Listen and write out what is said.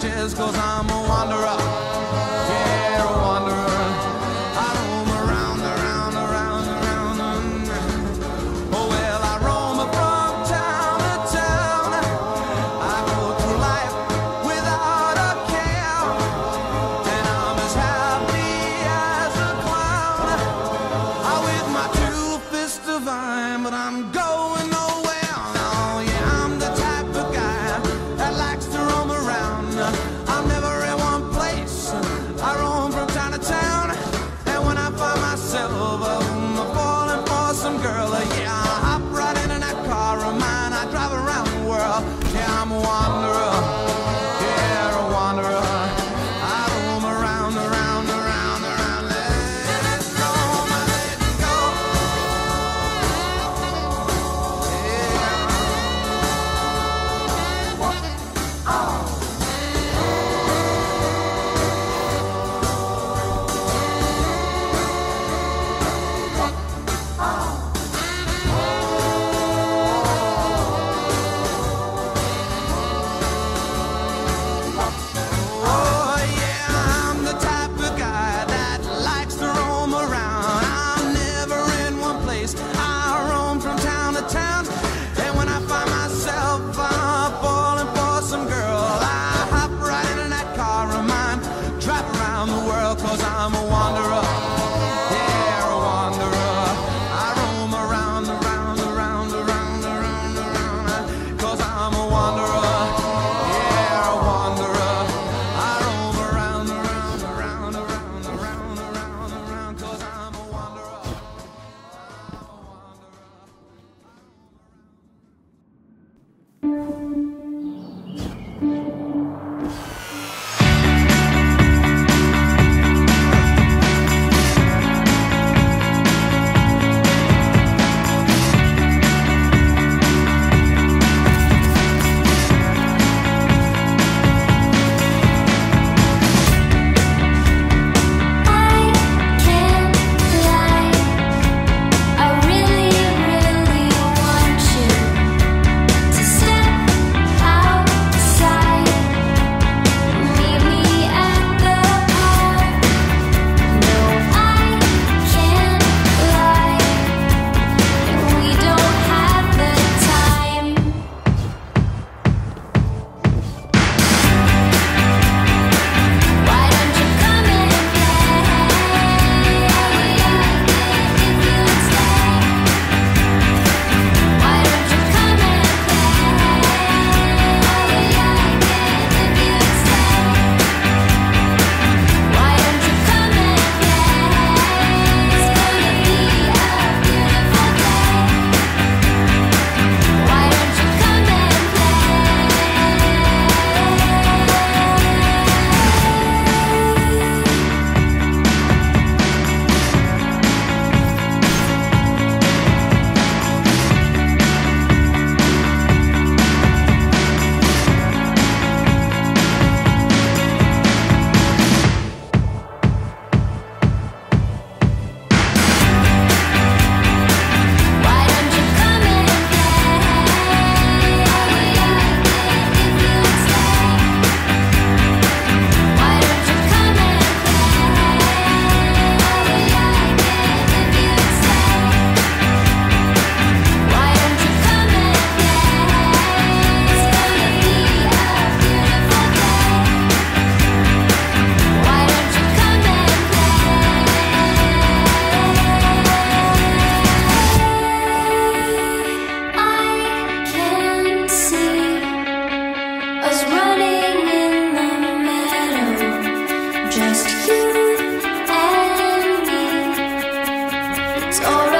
chest, cause I'm a wanderer. I drive around the world. Yeah, I'm a wanderer. around the world, cause I'm a wanderer. It's all